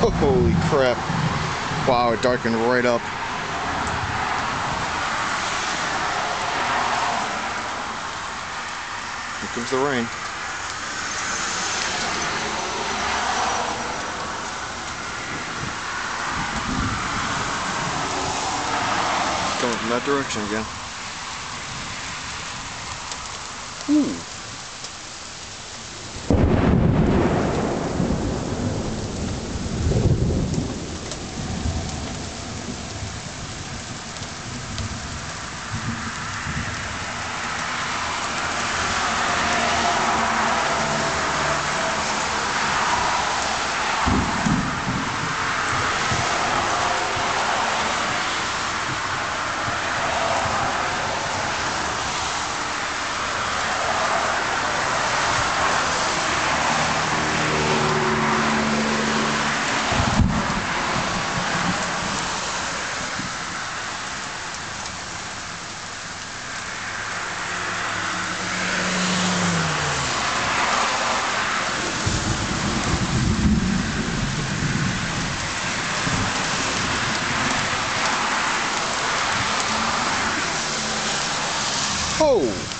Holy crap. Wow, it darkened right up. Here comes the rain. Coming from that direction again. Ooh. Oh!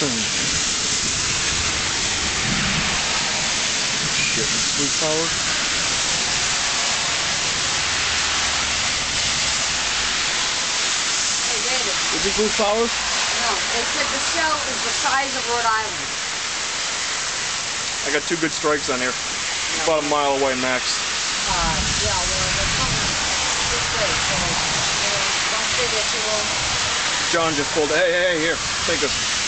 Shit, sweet power. Hey, David. Did you lose power? No, they said the cell is the size of Rhode Island. I got two good strikes on here. No. About a mile away, max. Uh, yeah, well, they're coming this way, so know, don't say that you will. John just pulled. Hey, hey, hey, here. Take this.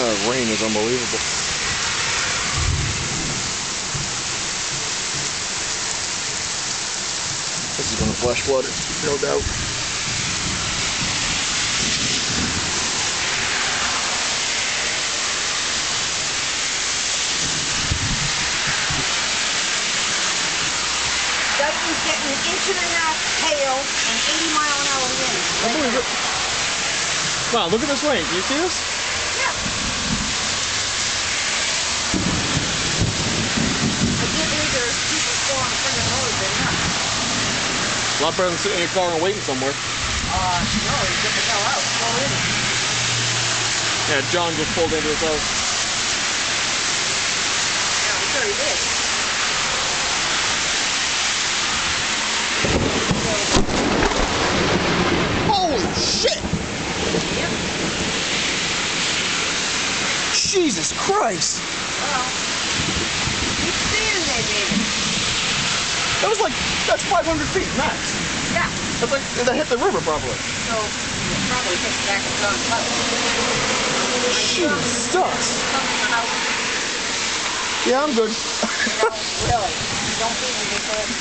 Uh, rain is unbelievable. This is gonna flash flood it, no doubt. Dustin's getting an inch and a half hail and 80 mile an hour wind. I believe it. Wow, look at this rain. Do you see this? Yeah. I can't believe there's people still on the friggin' road. They're not. A lot better than sitting in your car and waiting somewhere. Uh, no, you get the hell out. Go in. Yeah, John just pulled into his house. Yeah, I'm sure he did. Holy shit! Yep. Jesus Christ! Well, keep standing there, David. That was like, that's 500 feet max. Yeah. That's like, that hit the river probably. So, you'll probably take it back John's house. Jesus. Come in the house. Yeah, I'm good. No, really. Don't me because